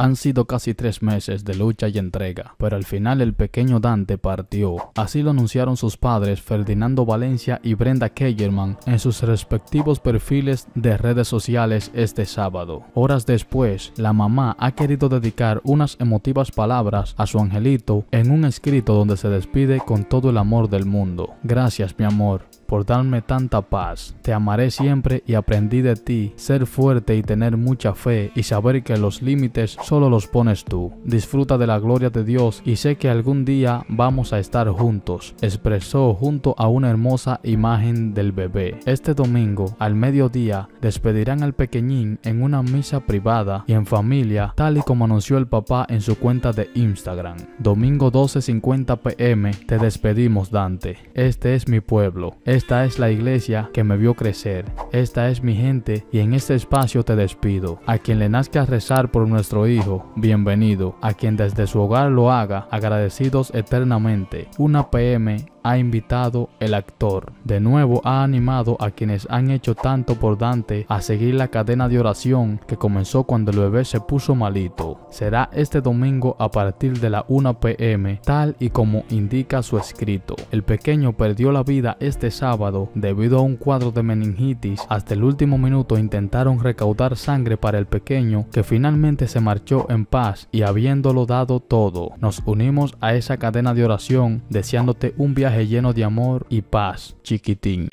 Han sido casi tres meses de lucha y entrega, pero al final el pequeño Dante partió. Así lo anunciaron sus padres Ferdinando Valencia y Brenda Kellerman en sus respectivos perfiles de redes sociales este sábado. Horas después, la mamá ha querido dedicar unas emotivas palabras a su angelito en un escrito donde se despide con todo el amor del mundo. Gracias mi amor, por darme tanta paz. Te amaré siempre y aprendí de ti ser fuerte y tener mucha fe y saber que los límites solo los pones tú. Disfruta de la gloria de Dios y sé que algún día vamos a estar juntos, expresó junto a una hermosa imagen del bebé. Este domingo, al mediodía, despedirán al pequeñín en una misa privada y en familia, tal y como anunció el papá en su cuenta de Instagram. Domingo 12.50 pm, te despedimos Dante. Este es mi pueblo. Esta es la iglesia que me vio crecer. Esta es mi gente y en este espacio te despido. A quien le nazca rezar por nuestro hijo, bienvenido. A quien desde su hogar lo haga, agradecidos eternamente. Una PM ha invitado el actor. De nuevo ha animado a quienes han hecho tanto por Dante a seguir la cadena de oración que comenzó cuando el bebé se puso malito. Será este domingo a partir de la 1 pm, tal y como indica su escrito. El pequeño perdió la vida este sábado debido a un cuadro de meningitis. Hasta el último minuto intentaron recaudar sangre para el pequeño que finalmente se marchó en paz y habiéndolo dado todo. Nos unimos a esa cadena de oración deseándote un lleno de amor y paz, chiquitín.